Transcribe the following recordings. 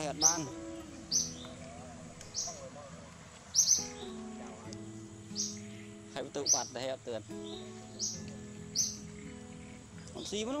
เหตุบ้างให้ประตูปัดได้เหตุเตือนผมซีมั้ง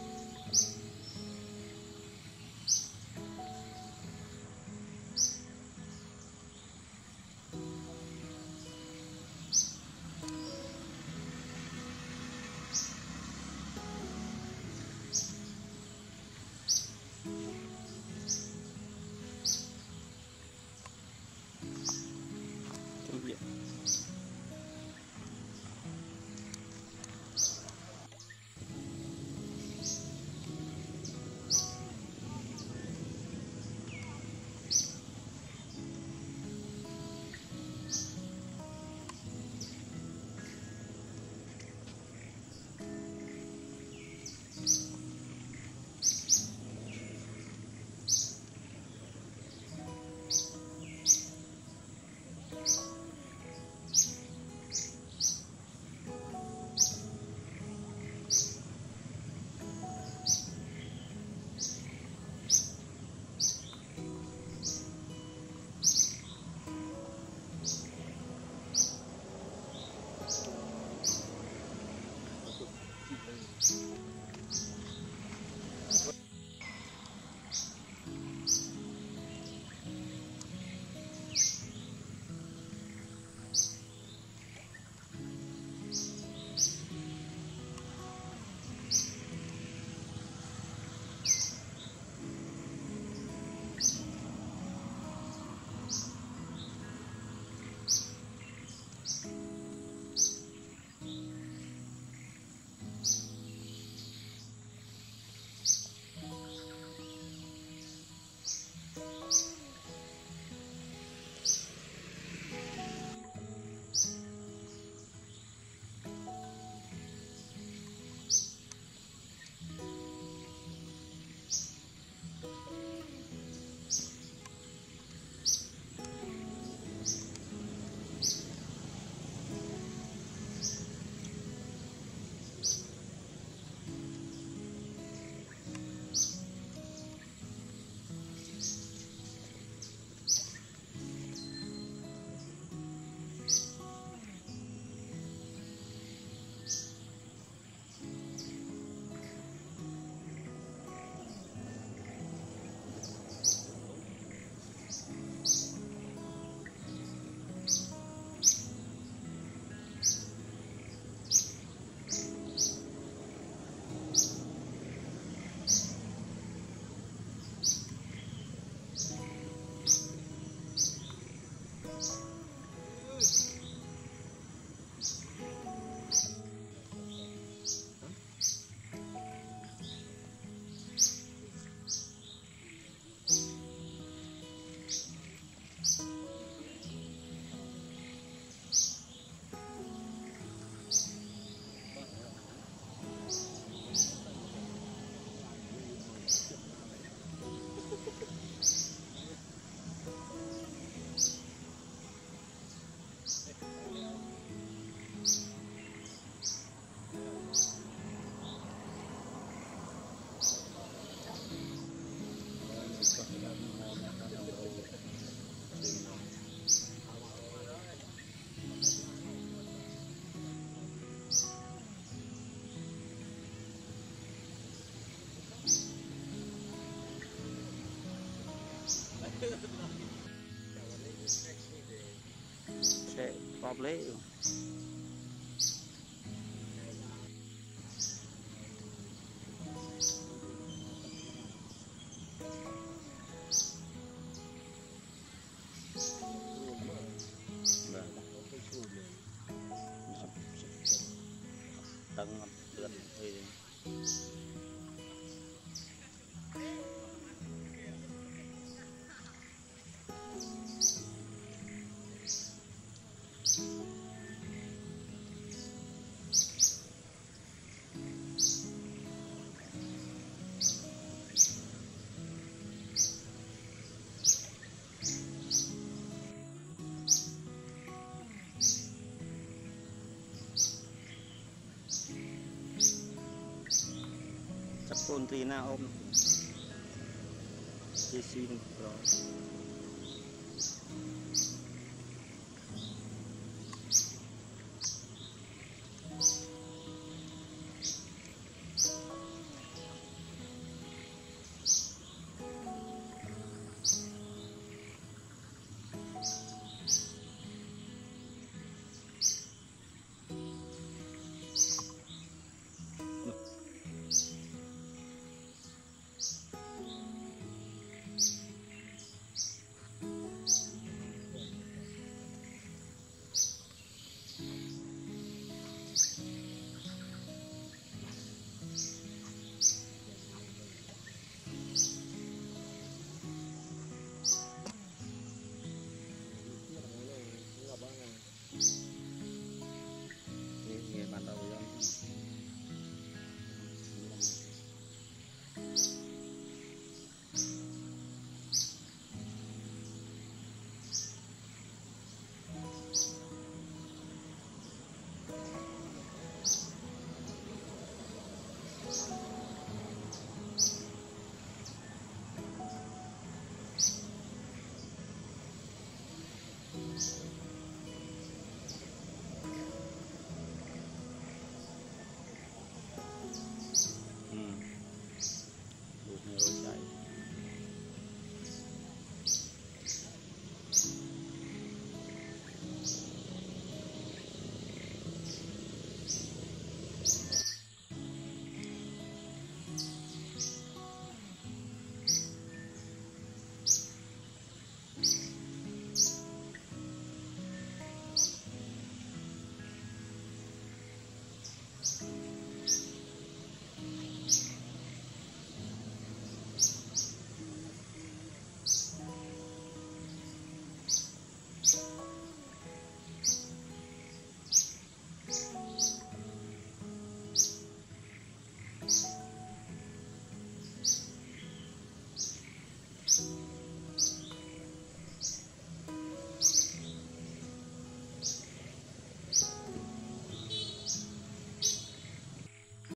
sẽ bóp lấy Vâng. tầng tượng thì chắp côn tì na ôm. Chia xin rồi